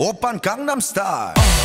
오빤 강남스타일